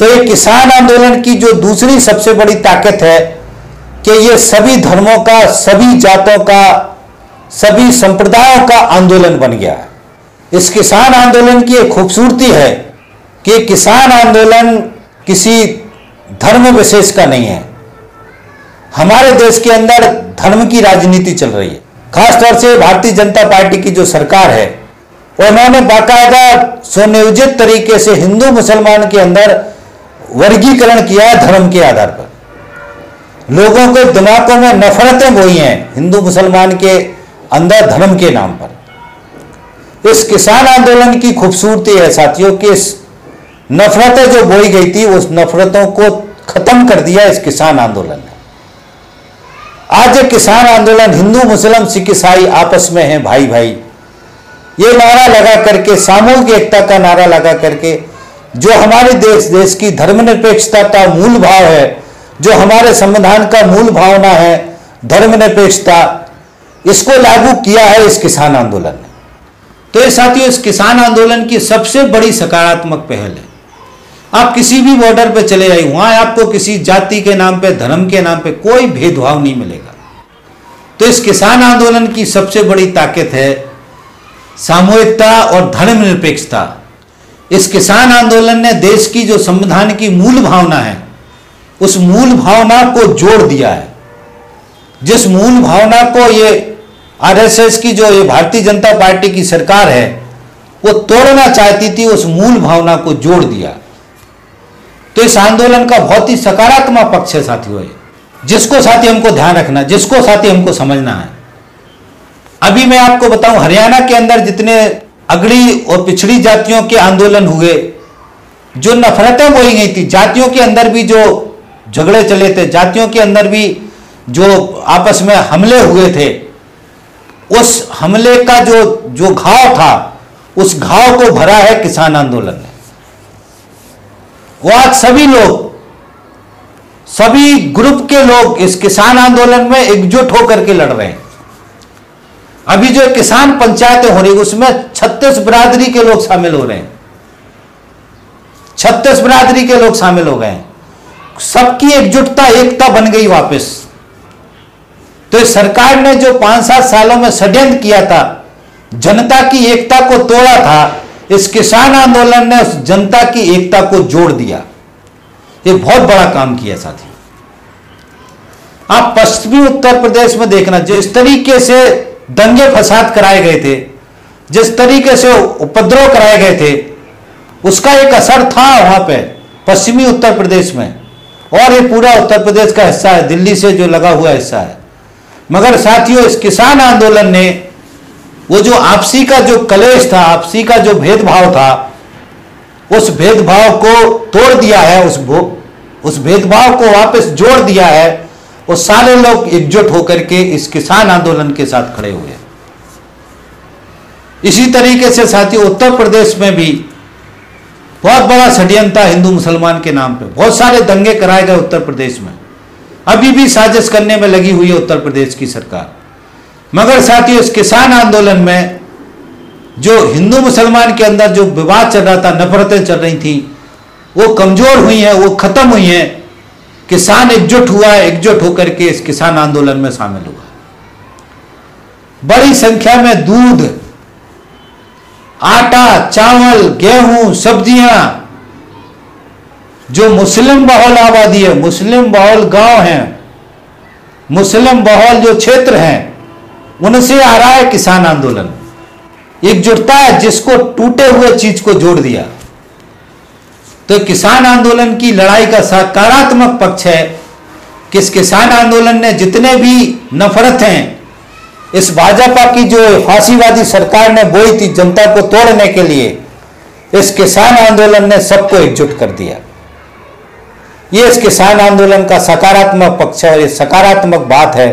तो ये किसान आंदोलन की जो दूसरी सबसे बड़ी ताकत है कि ये सभी धर्मों का, सभी जातों का, सभी संप्रदायों का आंदोलन बन गया इस किसान आंदोलन की एक खूबसूरती है कि किसान आंदोलन किसी धर्म विशेष का नहीं है। हमारे देश के अंदर धर्म की राजनीति चल रही है। खासतौर से भारतीय जनता पार्टी की जो सरकार है उन्होंने बाकायदा सुनियोजित तरीके से हिंदू मुसलमान के अंदर वर्गीकरण किया धर्म के आधार पर। लोगों के दिमागों में नफरतें बोई हैं हिंदू मुसलमान के अंदर धर्म के नाम पर। इस किसान आंदोलन की खूबसूरती है साथियों कि इस नफरतें जो बोई गई थी, उस नफरतों को खत्म कर दिया इस किसान आंदोलन ने। आज ये किसान आंदोलन हिंदू मुस्लिम सिख ईसाई आपस में हैं भाई भाई ये नारा लगा करके, सामूहिक एकता का नारा लगा करके जो हमारे देश देश की धर्मनिरपेक्षता का मूल भाव है, जो हमारे संविधान का मूल भावना है, धर्मनिरपेक्षता, इसको लागू किया है इस किसान आंदोलन ने। तो ये साथियों, इस किसान आंदोलन की सबसे बड़ी सकारात्मक पहल है। आप किसी भी बॉर्डर पर चले जाइए वहाँ आपको किसी जाति के नाम पे, धर्म के नाम पे कोई भेदभाव नहीं मिलेगा। तो इस किसान आंदोलन की सबसे बड़ी ताकत है सामूहिकता और धर्मनिरपेक्षता। इस किसान आंदोलन ने देश की जो संविधान की मूल भावना है, उस मूल भावना को जोड़ दिया है। जिस मूल भावना को ये आरएसएस की जो ये भारतीय जनता पार्टी की सरकार है, वो तोड़ना चाहती थी, उस मूल भावना को जोड़ दिया। तो इस आंदोलन का बहुत ही सकारात्मक पक्ष है साथियों, जिसको साथी हमको ध्यान रखना, जिसको साथी हमको समझना है। अभी मैं आपको बताऊँ, हरियाणा के अंदर जितने अगड़ी और पिछड़ी जातियों के आंदोलन हुए, जो नफरतें बोई गई थी। जातियों के अंदर भी जो झगड़े चले थे, जातियों के अंदर भी जो आपस में हमले हुए थे, उस हमले का जो जो घाव था, उस घाव को भरा है किसान आंदोलन ने। वो आज सभी लोग, सभी ग्रुप के लोग इस किसान आंदोलन में एकजुट होकर के लड़ रहे हैं। अभी जो किसान पंचायतें हो रही है उसमें छत्तीस बिरादरी के लोग शामिल हो रहे हैं। छत्तीस बिरादरी के लोग शामिल हो गए सबकी एकजुटता, एकता बन गई वापस। तो सरकार ने जो पाँच सात सालों में षड्यंत्र किया था, जनता की एकता को तोड़ा था, इस किसान आंदोलन ने उस जनता की एकता को जोड़ दिया। ये बहुत बड़ा काम किया साथी। आप पश्चिमी उत्तर प्रदेश में देखना, जिस तरीके से दंगे फसाद कराए गए थे, जिस तरीके से उपद्रव कराए गए थे, उसका एक असर था वहाँ पे, पश्चिमी उत्तर प्रदेश में। और ये पूरा उत्तर प्रदेश का हिस्सा है, दिल्ली से जो लगा हुआ हिस्सा है। मगर साथियों, इस किसान आंदोलन ने, वो जो आपसी का जो कलेश था, आपसी का जो भेदभाव था, उस भेदभाव को तोड़ दिया है, उस उस भेदभाव को वापस जोड़ दिया है वो सारे लोग एकजुट होकर के इस किसान आंदोलन के साथ खड़े हुए इसी तरीके से साथियों उत्तर प्रदेश में भी बहुत बड़ा षड्यंत्र हिंदू मुसलमान के नाम पे, बहुत सारे दंगे कराए गए उत्तर प्रदेश में। अभी भी साजिश करने में लगी हुई है उत्तर प्रदेश की सरकार। मगर साथियों इस किसान आंदोलन में जो हिंदू मुसलमान के अंदर जो विवाद चल रहा था, नफरतें चल रही थी, वो कमज़ोर हुई हैं, वो खत्म हुई हैं। किसान एकजुट हुआ, एकजुट होकर के इस किसान आंदोलन में शामिल हुआ। बड़ी संख्या में दूध, आटा, चावल, गेहूँ, सब्ज़ियाँ, जो मुस्लिम बहुल आबादी है, मुस्लिम बहुल गाँव हैं, मुस्लिम बहुल जो क्षेत्र हैं, उनसे आ रहा है किसान आंदोलन। एकजुटता है जिसको टूटे हुए चीज़ को जोड़ दिया। तो किसान आंदोलन की लड़ाई का सकारात्मक पक्ष है किस किसान आंदोलन ने जितने भी नफरत हैं, इस भाजपा की जो फांसीवादी सरकार ने बोई थी जनता को तोड़ने के लिए, इस किसान आंदोलन ने सबको एकजुट कर दिया। ये इस किसान आंदोलन का सकारात्मक पक्ष है और ये सकारात्मक बात है।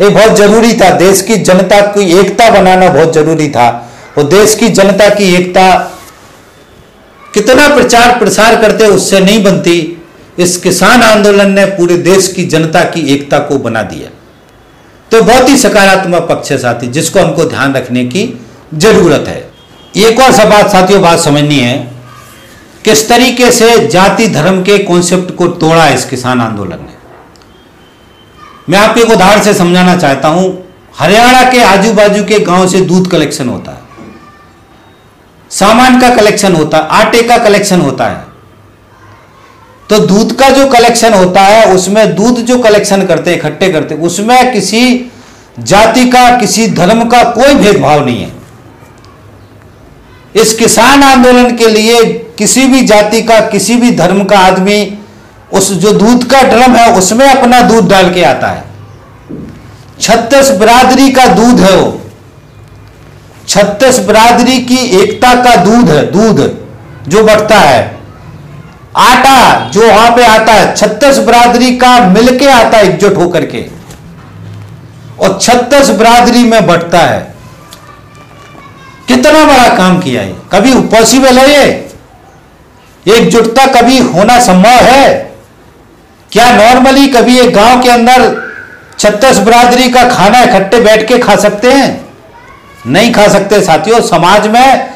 ये बहुत ज़रूरी था। देश की जनता की एकता बनाना बहुत ज़रूरी था। और देश की जनता की एकता कितना प्रचार प्रसार करते उससे नहीं बनती। इस किसान आंदोलन ने पूरे देश की जनता की एकता को बना दिया। तो बहुत ही सकारात्मक पक्ष है साथी, जिसको हमको ध्यान रखने की ज़रूरत है। एक और सब बात साथियों, बात समझनी है। किस तरीके से जाति धर्म के कॉन्सेप्ट को तोड़ा इस किसान आंदोलन ने? मैं आपको एक उदाहरण से समझाना चाहता हूँ। हरियाणा के आजू बाजू के गाँव से दूध कलेक्शन होता है। सामान का कलेक्शन होता है, आटे का कलेक्शन होता है। तो दूध का जो कलेक्शन होता है, उसमें दूध जो कलेक्शन करते, इकट्ठे करते, उसमें किसी जाति का, किसी धर्म का कोई भेदभाव नहीं है। इस किसान आंदोलन के लिए किसी भी जाति का, किसी भी धर्म का आदमी, उस जो दूध का ड्रम है, उसमें अपना दूध डाल के आता है। छत्तीस बिरादरी का दूध है वो। छत्तीस बरादरी की एकता का दूध है, दूध जो बढ़ता है। आटा जो वहाँ पे आता है, छत्तीस बरादरी का मिलके आता है एकजुट होकर के। और छत्तीस बरादरी में बढ़ता है। कितना बड़ा काम किया है कभी पॉसिबल है ये? एकजुटता कभी होना संभव है? क्या नॉर्मली कभी एक गाँव के अंदर छत्तीस बरादरी का खाना इकट्ठे बैठ के खा सकते हैं? नहीं खा सकते। साथियों, समाज में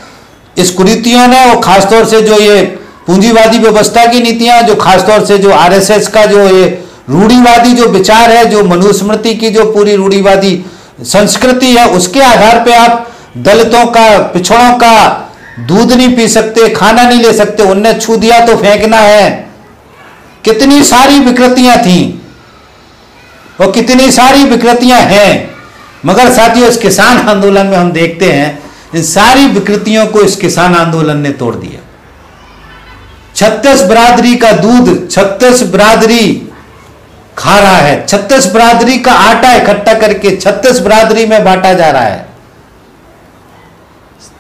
इस कुरीतियों ने और खासतौर से जो ये पूंजीवादी व्यवस्था की नीतियाँ, जो खासतौर से जो आरएसएस का जो ये रूढ़ीवादी जो विचार है, जो मनुस्मृति की जो पूरी रूढ़ीवादी संस्कृति है, उसके आधार पे आप दलितों का, पिछड़ों का दूध नहीं पी सकते, खाना नहीं ले सकते, उनने छू दिया तो फेंकना है। कितनी सारी विकृतियाँ थी और कितनी सारी विकृतियाँ हैं। मगर साथियों, इस किसान आंदोलन में हम देखते हैं, इन सारी विकृतियों को इस किसान आंदोलन ने तोड़ दिया। छत्तीस बरादरी का दूध, छत्तीस बरादरी खा रहा है, छत्तीस बरादरी का आटा इकट्ठा करके छत्तीस बरादरी में बांटा जा रहा है।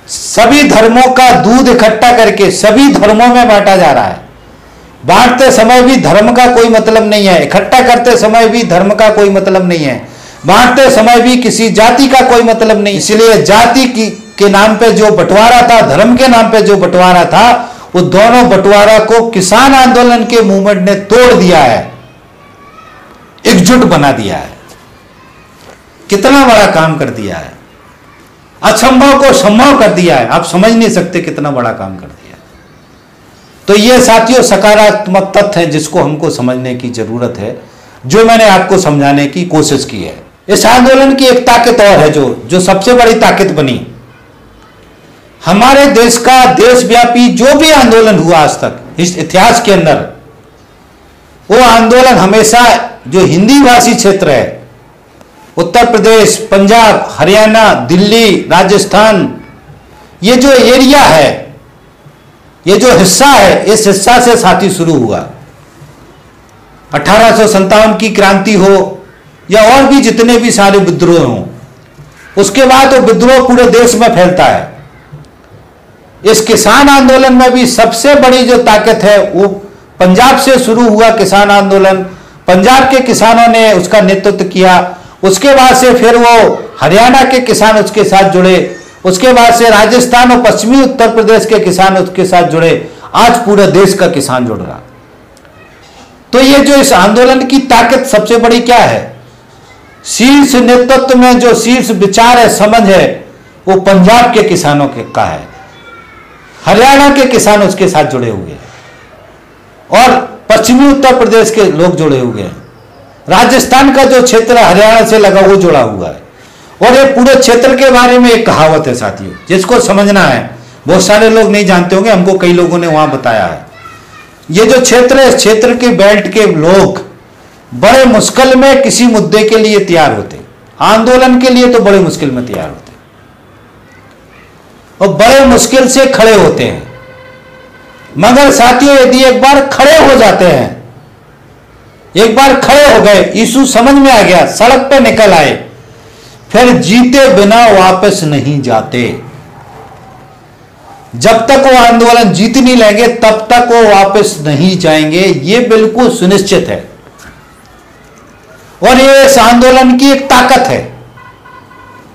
सभी धर्मों का दूध इकट्ठा करके सभी धर्मों में बांटा जा रहा है। बांटते समय भी धर्म का कोई मतलब नहीं है, इकट्ठा करते समय भी धर्म का कोई मतलब नहीं है। बांटते समय भी किसी जाति का कोई मतलब नहीं। इसलिए जाति की, के नाम पे जो बंटवारा था, धर्म के नाम पे जो बंटवारा था, वो दोनों बंटवारा को किसान आंदोलन के मूवमेंट ने तोड़ दिया है। एकजुट बना दिया है। कितना बड़ा काम कर दिया है। असंभव को संभव कर दिया है। आप समझ नहीं सकते कितना बड़ा काम कर दिया तो ये साथियों, सकारात्मक तथ्य है जिसको हमको समझने की ज़रूरत है, जो मैंने आपको समझाने की कोशिश की है। इस आंदोलन की एक ताकत और है जो जो सबसे बड़ी ताकत बनी। हमारे देश का देशव्यापी जो भी आंदोलन हुआ आज तक, इस इतिहास के अंदर, वो आंदोलन हमेशा जो हिंदी भाषी क्षेत्र है, उत्तर प्रदेश, पंजाब, हरियाणा, दिल्ली, राजस्थान, ये जो एरिया है, ये जो हिस्सा है, इस हिस्सा से साथी शुरू हुआ। अठारह की क्रांति हो या और भी जितने भी सारे विद्रोह हों, उसके बाद वो विद्रोह पूरे देश में फैलता है। इस किसान आंदोलन में भी सबसे बड़ी जो ताकत है, वो पंजाब से शुरू हुआ किसान आंदोलन। पंजाब के किसानों ने उसका नेतृत्व किया। उसके बाद से फिर वो हरियाणा के किसान उसके साथ जुड़े। उसके बाद से राजस्थान और पश्चिमी उत्तर प्रदेश के किसान उसके साथ जुड़े। आज पूरे देश का किसान जुड़ रहा। तो ये जो इस आंदोलन की ताकत सबसे बड़ी क्या है? शीर्ष नेतृत्व में जो शीर्ष विचार है, समझ है, वो पंजाब के किसानों के का है। हरियाणा के किसान उसके साथ जुड़े हुए हैं। और पश्चिमी उत्तर प्रदेश के लोग जुड़े हुए हैं। राजस्थान का जो क्षेत्र हरियाणा से लगा वो जुड़ा हुआ है। और ये पूरे क्षेत्र के बारे में एक कहावत है साथियों, जिसको समझना है। बहुत सारे लोग नहीं जानते होंगे, हमको कई लोगों ने वहाँ बताया है। ये जो क्षेत्र है क्षेत्र के बेल्ट के लोग बड़े मुश्किल में किसी मुद्दे के लिए तैयार होते। आंदोलन के लिए तो बड़े मुश्किल में तैयार होते। और बड़े मुश्किल से खड़े होते हैं। मगर साथियों, यदि एक बार खड़े हो जाते हैं, एक बार खड़े हो गए यीशु समझ में आ गया, सड़क पर निकल आए, फिर जीते बिना वापस नहीं जाते। जब तक वो आंदोलन जीत नहीं लेंगे, तब तक वो वापस नहीं जाएँगे, ये बिल्कुल सुनिश्चित है। और ये इस आंदोलन की एक ताकत है।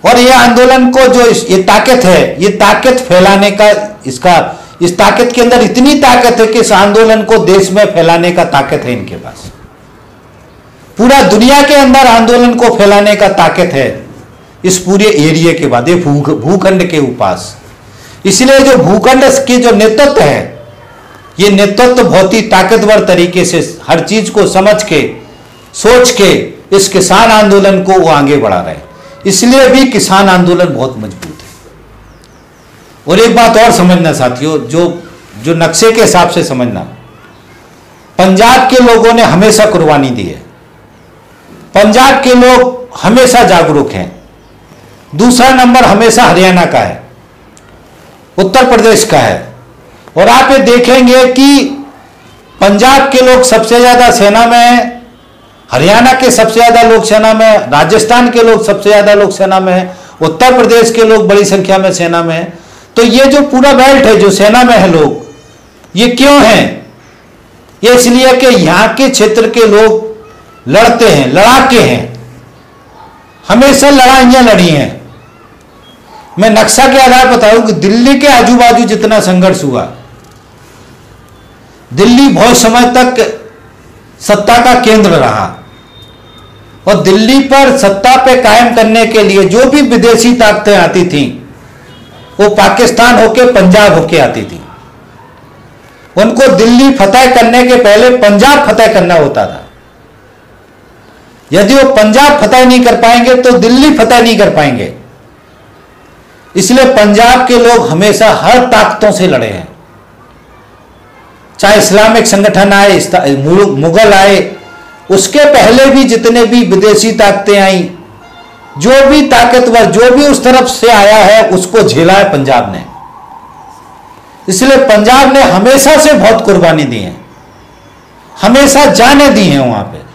और ये आंदोलन को जो ये ताकत है, ये ताकत फैलाने का इसका, इस ताकत के अंदर इतनी ताकत है कि इस आंदोलन को देश में फैलाने का ताकत है इनके पास। पूरा दुनिया के अंदर आंदोलन को फैलाने का ताकत है इस पूरे एरिया के बाद, ये भूखंड के उपास। इसलिए जो भूखंड के जो नेतृत्व है, ये नेतृत्व बहुत ही ताकतवर तरीके से हर चीज़ को समझ के सोच के इस किसान आंदोलन को वो आगे बढ़ा रहे हैं। इसलिए भी किसान आंदोलन बहुत मज़बूत है। और एक बात और समझना साथियों, जो जो नक्शे के हिसाब से समझना। पंजाब के लोगों ने हमेशा कुर्बानी दी है। पंजाब के लोग हमेशा जागरूक हैं। दूसरा नंबर हमेशा हरियाणा का है, उत्तर प्रदेश का है। और आप ये देखेंगे कि पंजाब के लोग सबसे ज़्यादा सेना में है हरियाणा के सबसे ज़्यादा लोग सेना में है राजस्थान के लोग सबसे ज़्यादा लोग सेना में है, उत्तर प्रदेश के लोग बड़ी संख्या में सेना में है। तो ये जो पूरा बेल्ट है, जो सेना में है लोग, ये क्यों है? ये इसलिए कि यहाँ के क्षेत्र के लोग लड़ते हैं, लड़ाके हैं। हमेशा लड़ाइयाँ लड़ी हैं। मैं नक्शा के आधार बताऊँ कि दिल्ली के आजू बाजू जितना संघर्ष हुआ, दिल्ली बहुत समय तक सत्ता का केंद्र रहा। और दिल्ली पर सत्ता पे कायम करने के लिए जो भी विदेशी ताकतें आती थीं, वो पाकिस्तान होके, पंजाब होके आती थी। उनको दिल्ली फतेह करने के पहले पंजाब फतेह करना होता था। यदि वो पंजाब फतेह नहीं कर पाएँगे तो दिल्ली फतेह नहीं कर पाएँगे। इसलिए पंजाब के लोग हमेशा हर ताकतों से लड़े हैं। चाहे इस्लामिक संगठन आए मुगल आए उसके पहले भी जितने भी विदेशी ताकतें आई, जो भी ताकतवर, जो भी उस तरफ़ से आया है, उसको झेला है पंजाब ने। इसलिए पंजाब ने हमेशा से बहुत कुर्बानी दी है। हमेशा जाने दी हैं वहाँ पे।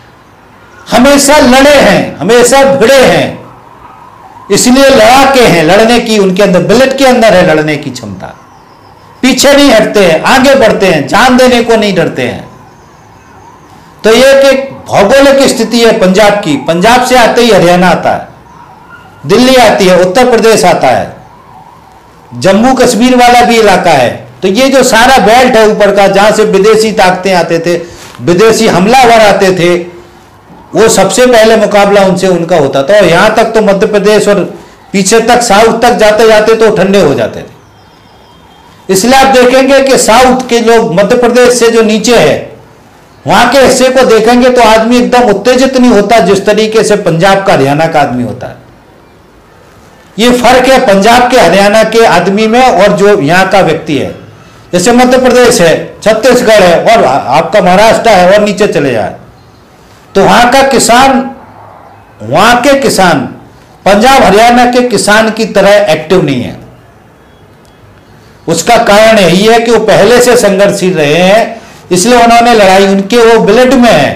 हमेशा लड़े हैं, हमेशा भिड़े हैं। इसलिए लड़ाके हैं, लड़ने की, उनके अंदर, बुलेट के अंदर है लड़ने की क्षमता। पीछे नहीं हटते हैं, आगे बढ़ते हैं, जान देने को नहीं डरते हैं। तो ये एक भौगोलिक स्थिति है पंजाब की। पंजाब से आते ही हरियाणा आता है। दिल्ली आती है, उत्तर प्रदेश आता है। जम्मू कश्मीर वाला भी इलाका है। तो ये जो सारा बेल्ट है ऊपर का, जहाँ से विदेशी ताकतें आते थे, विदेशी हमलावर आते थे, वो सबसे पहले मुकाबला उनसे उनका होता था। और यहाँ तक तो मध्य प्रदेश और पीछे तक साउथ तक जाते जाते तो ठंडे हो जाते थे। इसलिए आप देखेंगे कि साउथ के लोग मध्य प्रदेश से जो नीचे है वहाँ के हिस्से को देखेंगे तो आदमी एकदम उत्तेजित नहीं होता, जिस तरीके से पंजाब का हरियाणा का आदमी होता है। ये फ़र्क है पंजाब के हरियाणा के आदमी में और जो यहाँ का व्यक्ति है। जैसे मध्य प्रदेश है, छत्तीसगढ़ है और आपका महाराष्ट्र है और नीचे चले जाए। तो वहाँ का किसान, वहाँ के किसान, पंजाब हरियाणा के किसान की तरह एक्टिव नहीं है। उसका कारण यही है कि वो पहले से संघर्षशील रहे हैं इसलिए उन्होंने लड़ाई उनके वो ब्लड में है।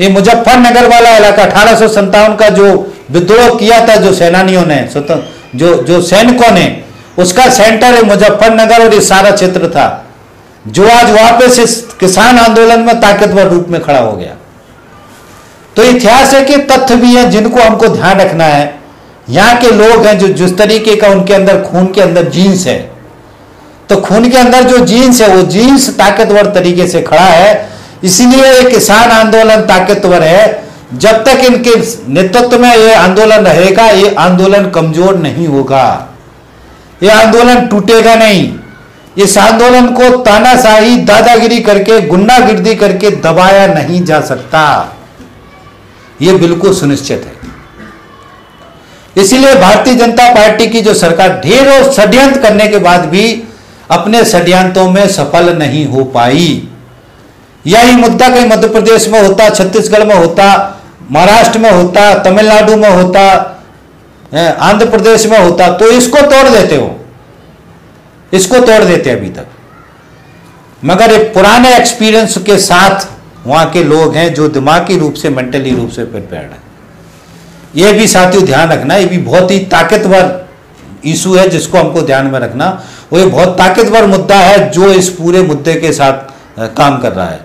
ये मुजफ्फरनगर वाला इलाका, अठारह सौ सत्तावन का जो विद्रोह किया था जो सेनानियों ने जो जो सैनिकों ने, उसका सेंटर है मुजफ्फरनगर और ये सारा क्षेत्र था। जो आज वापस इस किसान आंदोलन में ताकतवर रूप में खड़ा हो गया। तो इतिहास है कि तथ्य भी है, जिनको हमको ध्यान रखना है, यहाँ के लोग हैं जो जिस तरीके का उनके अंदर, खून के अंदर जीन्स है। तो खून के अंदर जो जीन्स है, वो जीन्स ताकतवर तरीके से खड़ा है। इसीलिए ये किसान आंदोलन ताकतवर है। जब तक इनके नेतृत्व में ये आंदोलन रहेगा, ये आंदोलन कमज़ोर नहीं होगा। ये आंदोलन टूटेगा नहीं। इस आंदोलन को तानाशाही दादागिरी करके, गुंडागिर्दी करके दबाया नहीं जा सकता। यह बिल्कुल सुनिश्चित है। इसीलिए भारतीय जनता पार्टी की जो सरकार, ढेरों षड्यंत्र करने के बाद भी अपने षड्यंत्रों में सफल नहीं हो पाई। यही मुद्दा कहीं मध्य प्रदेश में होता, छत्तीसगढ़ में होता, महाराष्ट्र में होता, तमिलनाडु में होता आंध्र प्रदेश में होता तो इसको तोड़ देते हो। इसको तोड़ देते अभी तक। मगर एक पुराने एक्सपीरियंस के साथ वहाँ के लोग हैं जो दिमागी रूप से मेंटली रूप से प्रिपेयर्ड है। ये भी साथियों ध्यान रखना, ये भी बहुत ही ताकतवर इशू है जिसको हमको ध्यान में रखना। वो ये बहुत ताकतवर मुद्दा है जो इस पूरे मुद्दे के साथ काम कर रहा है।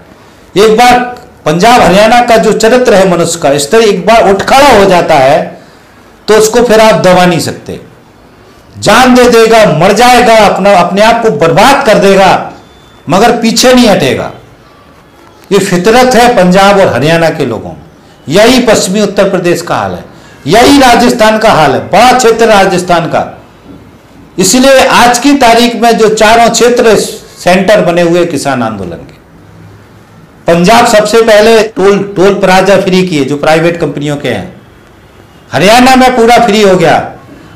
एक बार पंजाब हरियाणा का जो चरित्र है मनुष्य का, इस तरह एक बार उठ खड़ा हो जाता है तो उसको फिर आप दबा नहीं सकते। जान दे देगा, मर जाएगा, अपना, अपने आप को बर्बाद कर देगा, मगर पीछे नहीं हटेगा। ये फितरत है पंजाब और हरियाणा के लोगों यही पश्चिमी उत्तर प्रदेश का हाल है, यही राजस्थान का हाल है, बड़ा क्षेत्र राजस्थान का। इसलिए आज की तारीख में जो चारों क्षेत्र सेंटर बने हुए किसान आंदोलन के। पंजाब सबसे पहले टोल टोल प्लाजा फ्री किए, जो प्राइवेट कंपनियों के हैं। हरियाणा में पूरा फ्री हो गया,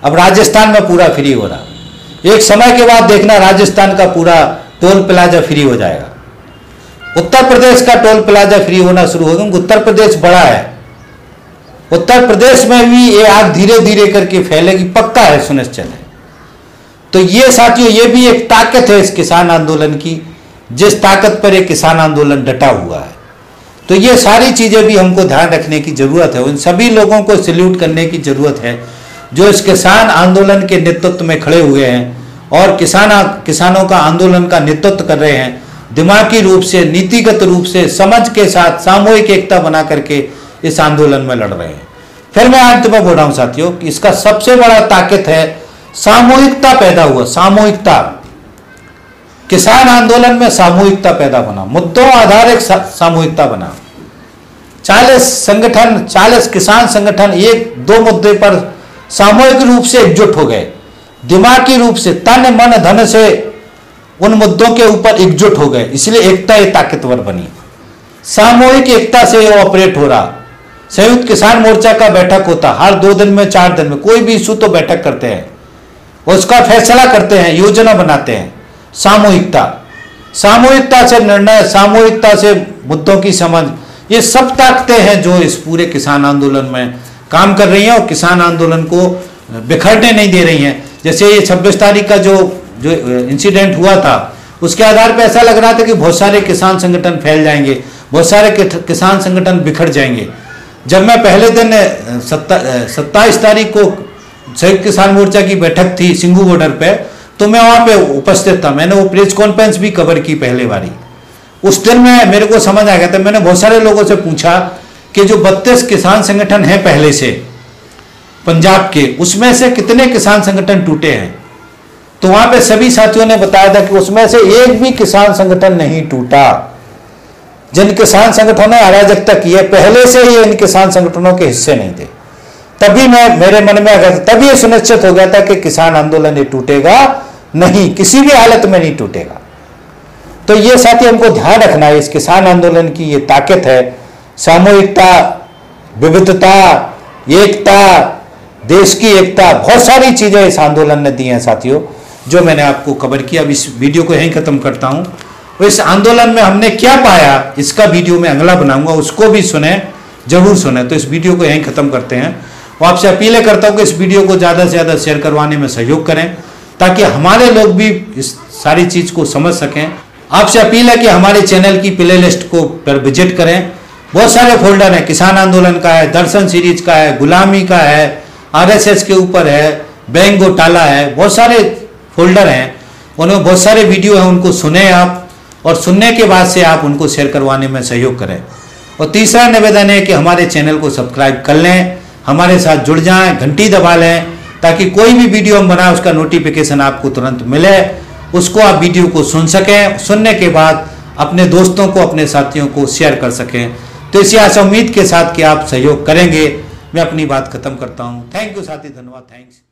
अब राजस्थान में पूरा फ्री हो रहा। एक समय के बाद देखना राजस्थान का पूरा टोल प्लाजा फ्री हो जाएगा। उत्तर प्रदेश का टोल प्लाजा फ्री होना शुरू होगा उत्तर प्रदेश बड़ा है। उत्तर प्रदेश में भी ये आग धीरे धीरे करके फैलेगी, पक्का है, सुनिश्चित है। तो ये साथियों, ये भी एक ताकत है इस किसान आंदोलन की, जिस ताकत पर एक किसान आंदोलन डटा हुआ है। तो ये सारी चीज़ें भी हमको ध्यान रखने की ज़रूरत है। उन सभी लोगों को सल्यूट करने की ज़रूरत है, जो इस किसान आंदोलन के नेतृत्व में खड़े हुए हैं और किसान, किसानों का आंदोलन का नेतृत्व कर रहे हैं। दिमागी रूप से, नीतिगत रूप से, समझ के साथ, सामूहिक एकता बना करके इस आंदोलन में लड़ रहे हैं। फिर मैं अंत में बोल रहा हूँ साथियों कि इसका सबसे बड़ा ताकत है सामूहिकता पैदा हुआ, सामूहिकता। किसान आंदोलन में सामूहिकता पैदा बना, मुद्दों आधारित सामूहिकता बना। चालीस संगठन, चालीस किसान संगठन एक, दो मुद्दे पर सामूहिक रूप से एकजुट हो गए। दिमागी रूप से, तन, मन, धन से उन मुद्दों के ऊपर एकजुट हो गए, इसलिए एकता ये ताकतवर बनी। सामूहिक एकता से ये ऑपरेट हो रहा। संयुक्त किसान मोर्चा का बैठक होता, हर दो दिन में, चार दिन में, कोई भी इशू तो बैठक करते हैं। उसका फैसला करते हैं, योजना बनाते हैं। सामूहिकता। सामूहिकता से निर्णय, सामूहिकता से मुद्दों की समझ, ये सब ताकते हैं जो इस पूरे किसान आंदोलन में काम कर रही हैं और किसान आंदोलन को बिखरने नहीं दे रही हैं। जैसे ये छब्बीस तारीख का जो जो इंसिडेंट हुआ था, उसके आधार पर ऐसा लग रहा था कि बहुत सारे किसान संगठन फैल जाएँगे, बहुत सारे किसान संगठन बिखर जाएँगे। जब मैं पहले दिन, सत्ता, सत्ताईस तारीख को संयुक्त किसान मोर्चा की बैठक थी सिंगू बॉर्डर पे तो मैं वहाँ पे उपस्थित था। मैंने वो प्रेस कॉन्फ्रेंस भी कवर की पहले बारी उस दिन में, मेरे को समझ आ गया था। मैंने बहुत सारे लोगों से पूछा कि जो बत्तीस किसान संगठन है पहले से, पंजाब के, उसमें से कितने किसान संगठन टूटे हैं? तो वहाँ पे सभी साथियों ने बताया था कि उसमें से एक भी किसान संगठन नहीं टूटा। जिन किसान संगठनों ने अराजकता की है, पहले से ही इन किसान संगठनों के हिस्से नहीं थे। तभी मैं, मेरे मन में गया तभी यह सुनिश्चित हो गया था कि किसान आंदोलन ये टूटेगा, नहीं, किसी भी हालत में नहीं टूटेगा। तो ये साथी हमको ध्यान रखना है, इस किसान आंदोलन की ये ताकत है। सामूहिकता, विविधता, एकता, देश की एकता, बहुत सारी चीज़ें इस आंदोलन ने दी हैं साथियों, जो मैंने आपको कवर किया। अब इस वीडियो को यहीं खत्म करता हूँ। इस आंदोलन में हमने क्या पाया, इसका वीडियो मैं अगला बनाऊँगा, उसको भी सुने, ज़रूर सुने। तो इस वीडियो को यहीं खत्म करते हैं। और आपसे अपीलें करता हूँ कि इस वीडियो को ज़्यादा से ज़्यादा शेयर करवाने में सहयोग करें, ताकि हमारे लोग भी इस सारी चीज़ को समझ सकें। आपसे अपील है कि हमारे चैनल की प्ले लिस्ट को पर विज़िट करें। बहुत सारे फोल्डर हैं, किसान आंदोलन का है, दर्शन सीरीज़ का है, गुलामी का है आरएसएस के ऊपर है बैंक घोटाला है, बहुत सारे फोल्डर हैं। उनमें बहुत सारे वीडियो हैं, उनको सुने आप, और सुनने के बाद से आप उनको शेयर करवाने में सहयोग करें। और तीसरा निवेदन है कि हमारे चैनल को सब्सक्राइब कर लें। हमारे साथ जुड़ जाएँ, घंटी दबा लें, ताकि कोई भी वीडियो हम बनाए, उसका नोटिफिकेशन आपको तुरंत मिले। उसको आप वीडियो को सुन सकें, सुनने के बाद अपने दोस्तों को, अपने साथियों को शेयर कर सकें। तो इसी आशा, उम्मीद के साथ कि आप सहयोग करेंगे। मैं अपनी बात खत्म करता हूँ। थैंक यू साथी, धन्यवाद। थैंक्स